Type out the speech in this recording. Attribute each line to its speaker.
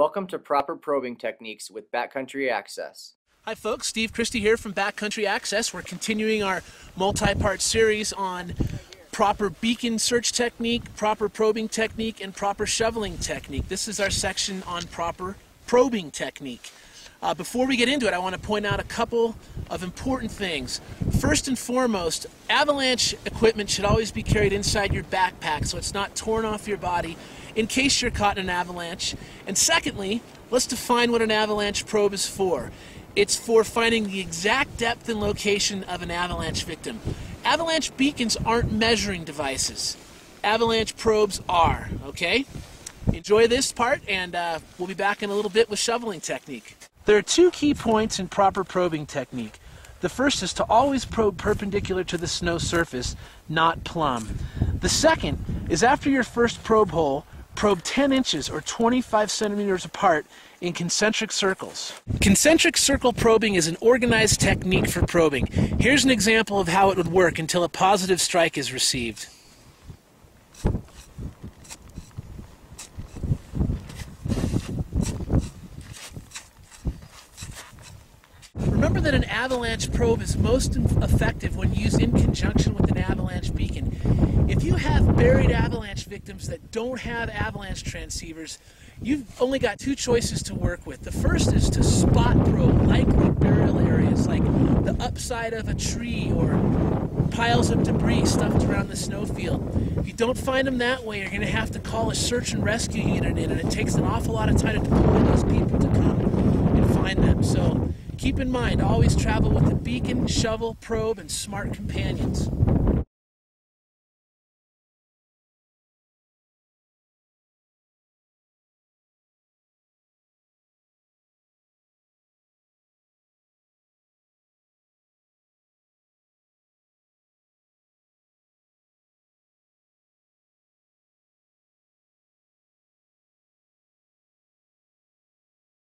Speaker 1: Welcome to Proper Probing Techniques with Backcountry Access.
Speaker 2: Hi folks, Steve Christie here from Backcountry Access. We're continuing our multi-part series on proper beacon search technique, proper probing technique, and proper shoveling technique. This is our section on proper probing technique. Uh, before we get into it, I want to point out a couple of important things. First and foremost, avalanche equipment should always be carried inside your backpack so it's not torn off your body in case you're caught in an avalanche. And secondly, let's define what an avalanche probe is for. It's for finding the exact depth and location of an avalanche victim. Avalanche beacons aren't measuring devices. Avalanche probes are, okay? Enjoy this part, and uh, we'll be back in a little bit with shoveling technique. There are two key points in proper probing technique. The first is to always probe perpendicular to the snow surface, not plumb. The second is after your first probe hole, probe 10 inches or 25 centimeters apart in concentric circles. Concentric circle probing is an organized technique for probing. Here's an example of how it would work until a positive strike is received. Remember that an avalanche probe is most effective when used in conjunction with an avalanche beacon. If you have buried avalanche victims that don't have avalanche transceivers, you've only got two choices to work with. The first is to spot probe likely burial areas like the upside of a tree or piles of debris stuffed around the snowfield. If you don't find them that way, you're going to have to call a search and rescue unit in, and it takes an awful lot of time to deploy those people to come and find them. So keep in mind, always travel with a beacon, shovel, probe, and smart companions.